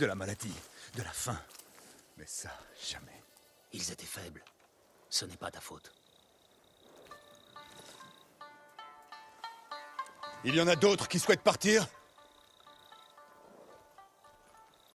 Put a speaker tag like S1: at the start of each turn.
S1: de la maladie, de la faim. Mais ça, jamais.
S2: Ils étaient faibles. Ce n'est pas ta faute.
S1: Il y en a d'autres qui souhaitent partir